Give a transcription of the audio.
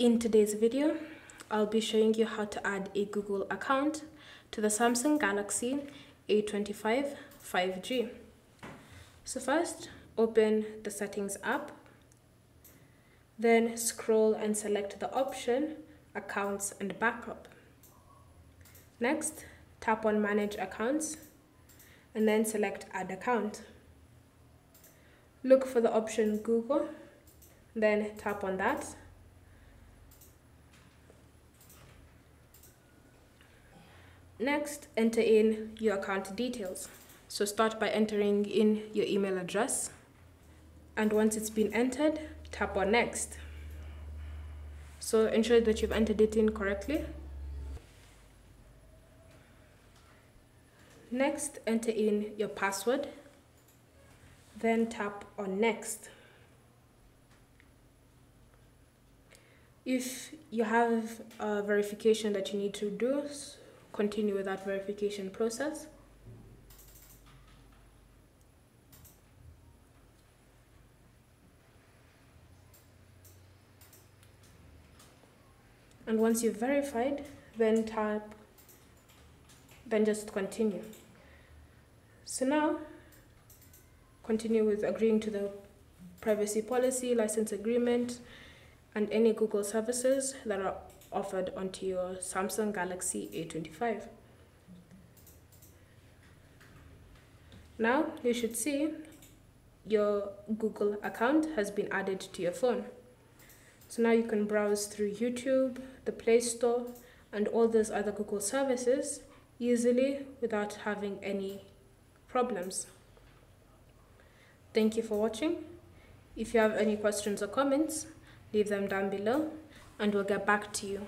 In today's video, I'll be showing you how to add a Google account to the Samsung Galaxy A25 5G. So first, open the settings app, then scroll and select the option Accounts and Backup. Next, tap on Manage Accounts and then select Add Account. Look for the option Google, then tap on that Next, enter in your account details. So start by entering in your email address. And once it's been entered, tap on next. So ensure that you've entered it in correctly. Next, enter in your password. Then tap on next. If you have a verification that you need to do, continue with that verification process. And once you've verified, then tap, then just continue. So now, continue with agreeing to the privacy policy, license agreement, and any Google services that are offered onto your Samsung Galaxy A25. Now you should see your Google account has been added to your phone. So now you can browse through YouTube, the Play Store, and all those other Google services easily without having any problems. Thank you for watching. If you have any questions or comments, leave them down below and we'll get back to you.